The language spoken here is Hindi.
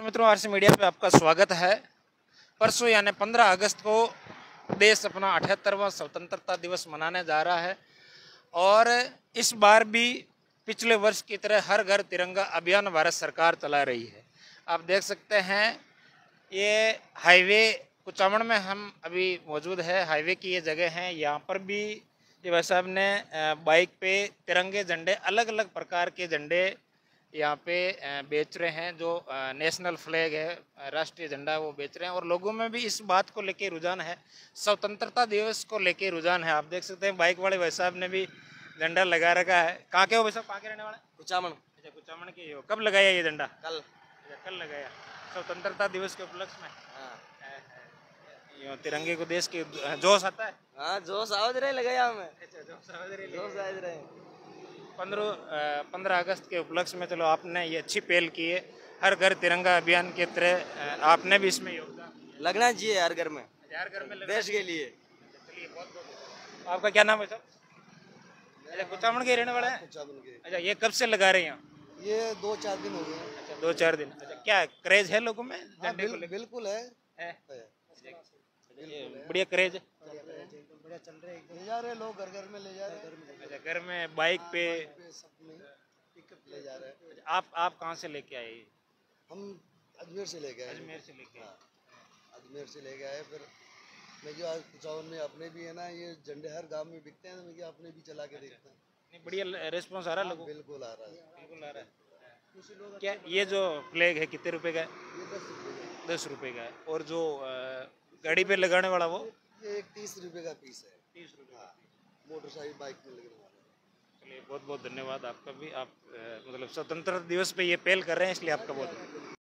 मित्रों, आरसी मीडिया पे आपका स्वागत है। परसों यानी 15 अगस्त को देश अपना अठहत्तरवा स्वतंत्रता दिवस मनाने जा रहा है और इस बार भी पिछले वर्ष की तरह हर घर तिरंगा अभियान भारत सरकार चला रही है। आप देख सकते हैं, ये हाईवे कुचामण में हम अभी मौजूद है। हाईवे की ये जगह है। यहाँ पर भी भाई साहब ने बाइक पे तिरंगे झंडे अलग अलग प्रकार के झंडे यहाँ पे बेच रहे हैं जो नेशनल फ्लैग है राष्ट्रीय झंडा वो बेच रहे हैं और लोगों में भी इस बात को लेके रुझान है स्वतंत्रता दिवस को लेके रुझान है। आप देख सकते हैं बाइक वाले भाई साहब ने भी झंडा लगा रखा है। कहाँ के हो भाई साहब? कहाँ के रहने वाले कुचामन। अच्छा कुचामण के ही हो। कब लगाया ये झंडा? कल। अच्छा कल लगाया। स्वतंत्रता दिवस के उपलक्ष्य में? हाँ। तिरंगे को देश के जोश आता है? हाँ जो सावधानी लगाया हमें अच्छा जोश जो सावधानी पंद्रह पंद्रह अगस्त के उपलक्ष्य में चलो आपने ये अच्छी पहल की है। हर घर तिरंगा अभियान के तरह आपने भी इसमें योगदान लगना चाहिए हर घर में। हर घर में देश के लिए। चलिए बहुत बहुत आपका क्या नाम है सर? अच्छा कुचामण के रहने वाला है? अच्छा ये कब से लगा रहे हैं ये दो चार दिन हो गए। अच्छा दो चार दिन। अच्छा क्या क्रेज है लोगों में? लेकर? बिल्कुल है। है? बढ़िया क्रेज है। चल रहे ले जा रहे लोग घर घर में ले जा रहे अच्छा घर में बाइक पे सब में पिकअप ले जा रहे हैं। अच्छा, आप आप कहाँ से लेके आए? हम अजमेर से लेके आए। अजमेर से लेके आए। अजमेर से लेके आए। फिर मैं जो आज कुचावन में अपने भी है ना ये झंडे हर गाँव में बिकते हैं तो मैं अपने भी चला के देखता हूँ? बढ़िया रेस्पॉन्स आ रहा है लोगों बिल्कुल आ रहा है। बिल्कुल आ रहा है। क्या ये जो फ्लैग है। कितने रुपए का है? दस रुपए का है। और जो गाड़ी पे लगाने वाला वो? ये एक तीस रुपये का पीस है। तीस रुपए मोटरसाइकिल बाइक में लगने वाला चलिए बहुत बहुत धन्यवाद आपका भी। आप मतलब स्वतंत्रता दिवस पे ये पहल कर रहे हैं इसलिए आपका बहुत